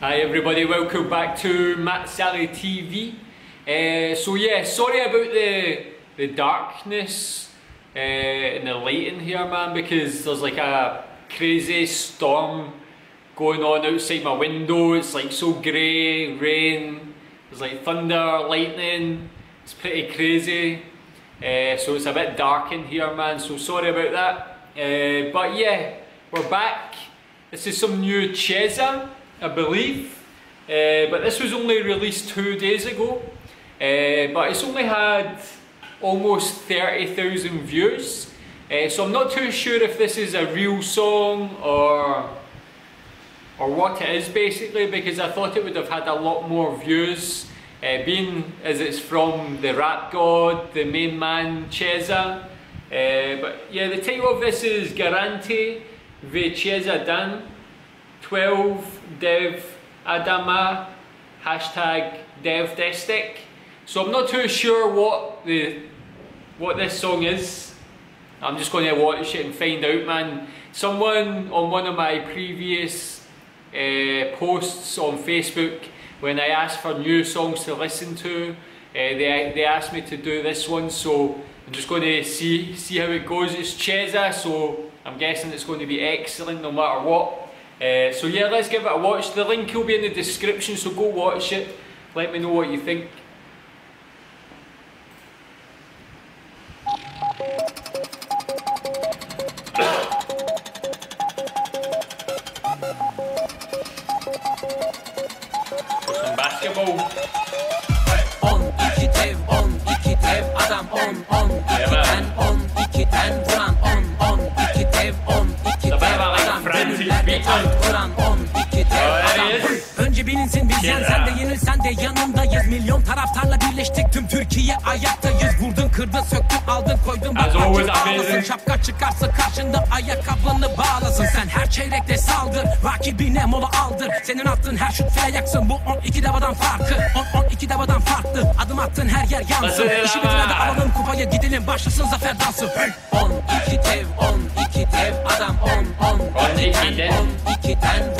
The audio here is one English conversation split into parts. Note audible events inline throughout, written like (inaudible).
Hi everybody, welcome back to Mat Salleh TV. Uh, so yeah, sorry about the the darkness uh, and the light in here man because there's like a crazy storm going on outside my window. It's like so grey, rain, there's like thunder, lightning, it's pretty crazy. Uh, so it's a bit dark in here man, so sorry about that. Uh, but yeah, we're back. This is some new Ceza, I believe. Uh, but this was only released two days ago. Uh, but it's only had almost 30,000 views. Uh, so I'm not too sure if this is a real song or or what it is basically because I thought it would have had a lot more views uh, being as it's from the rap god, the main man Ceza. But yeah, the title of this is Garanti ve Ceza Dan 12 Dev Adama hashtag Dev Destek. So I'm not too sure what the what this song is. I'm just going to watch it and find out, man. Someone on one of my previous uh, posts on Facebook, when I asked for new songs to listen to, uh, they, they asked me to do this one, so I'm just going to see, see how it goes. It's Ceza, so I'm guessing it's going to be excellent no matter what. Uh, so yeah, let's give it a watch. The link will be in the description, so go watch it. Let me know what you think. (coughs) some basketball. Önce bilinsin bizden sen de yenilsen de yanındayız Milyon taraftarla birleştik tüm Türkiye ayaktayız. Vurdun kırdın söktün aldın koydun. Bak ağlasın. Şapka çıkarsa karşında ayakkabını bağlasın. Sen her çeyrekte saldır rakibine mola aldır. Senin attığın her şut file yaksın. Bu 12 devadan farkı 10-12 devadan farklı. Adım attığın her yer yansın? İşi bitene de alalım kupayı gidelim. Başlasın zafer dansı. 12 dev 12 dev adam. 10 12 dev. 12'den vuran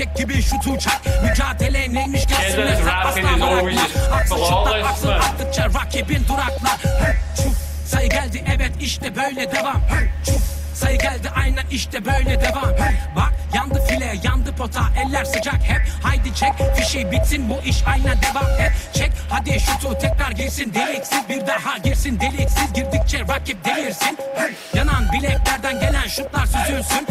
şimşek gibi şutu çak Mücadele neymiş gelsinler asla bırakma Aksın şutlar man. arttıkça rakibin duraklar. Çuf. Sayı geldi evet işte böyle devam. Çuf. Sayı geldi aynen işte böyle devam. Bak yandı file yandı pota. Eller sıcak hep. Haydi çek fişi bitsin bu iş aynen devam. Et Çek hadi şutu tekrar girsin. Deliksiz bir daha girsin. Deliksiz Girdikçe rakip delirsin. Yanan bileklerden gelen şutlar süzülsün.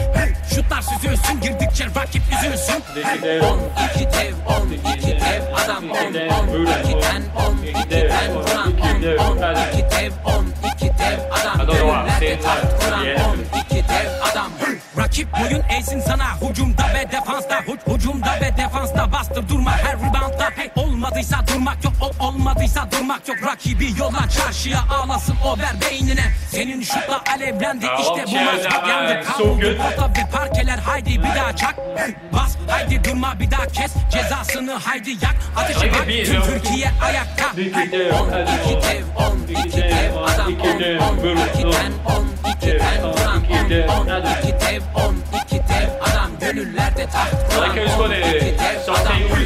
Şutlar süzülsün. Girdikçe rakip üzülsün. 12 dev 12 dev adam 10 12'den 12'den vuran 10 12 dev 12 dev adam. Gönüllerde taht kuran Yeah. 12 dev adam. Rakip boyun eğsin sana. Hucumda ve defansta. Hu- Hucumda ve defansta Bastır durma. Hey olmadıysa durmak yok ol, Olmadıysa durmak yok. Rakibi yola çarşıya ağlasın o ver beynine. Senin şutla alevlendi işte bu maç. Yandı kavruldu pota ve parkeler Haydi bir daha çak Bas haydi durma bir daha kes. Cezasını haydi yak Ateşe bak. tüm. Türkiye ayakta. 12 dev, 12 dev 12 adam 12 dev, 12'den 12'den vuran 12 dev, 12 dev 12 dev adam gönüllerde taht. Kuran Like how it's got 12 the dev subtitles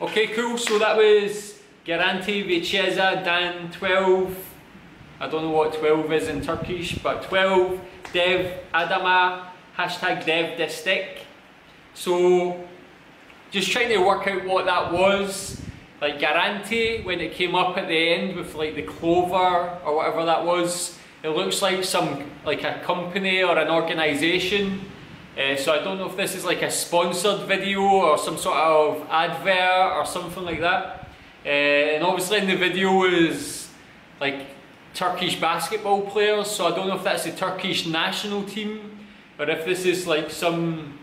Okay, cool. So that was Garanti ve Ceza Dan 12. I don't know what 12 is in Turkish, but 12 Dev Adama hashtag Dev Destek. So just trying to work out what that was. Like Garanti, when it came up at the end with like the clover or whatever that was, it looks like some like a company or an organisation. Uh, so I don't know if this is like a sponsored video or some sort of advert or something like that. Uh, and obviously in the video is like Turkish basketball players, so I don't know if that's the Turkish national team or if this is like some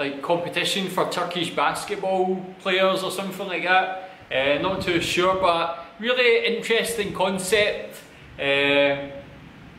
like competition for Turkish basketball players or something like that. Uh, not too sure, but really interesting concept. And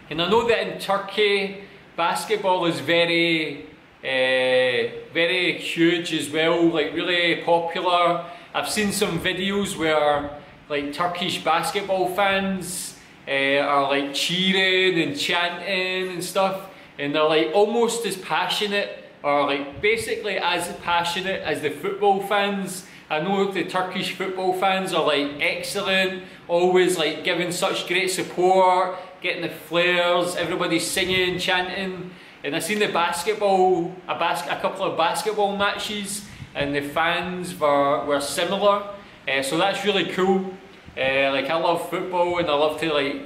I know that in Turkey, basketball is very, uh, very huge as well, like really popular. I've seen some videos where like Turkish basketball fans uh, are like cheering and chanting and stuff, and they're like almost as passionate or like basically as passionate as the football fans. I know the Turkish football fans are like excellent, always like giving such great support, getting the flares, everybody singing, chanting. And I seen the basketball, a, bas a couple of basketball matches, and the fans were, were similar. Uh, so that's really cool. Uh, like I love football and I love to like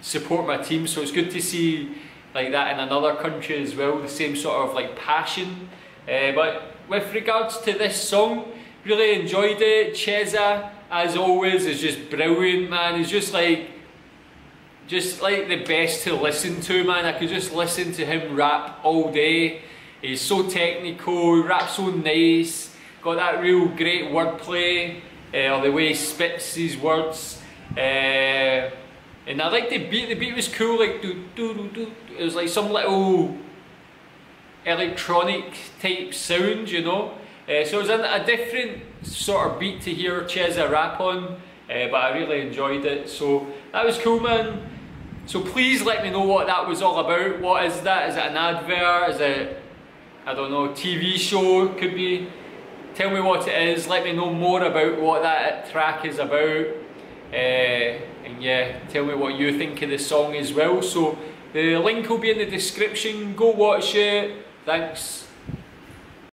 support my team, so it's good to see like that in another country as well, the same sort of like passion. Uh, but with regards to this song, really enjoyed it. Ceza, as always, is just brilliant, man. He's just like, just like the best to listen to, man. I could just listen to him rap all day. He's so technical, he raps so nice, got that real great wordplay, uh, or the way he spits his words. Uh, and I like the beat, the beat was cool, like do do do do. It was like some little electronic type sound, you know. Uh, so it was a, a, different sort of beat to hear Ceza rap on, uh, but I really enjoyed it. So that was cool, man. So please let me know what that was all about. What is that? Is it an advert? Is it, I don't know, TV show? Could be. Tell me what it is. Let me know more about what that track is about. Uh, and yeah, tell me what you think of the song as well. So the link will be in the description. Go watch it. Thanks.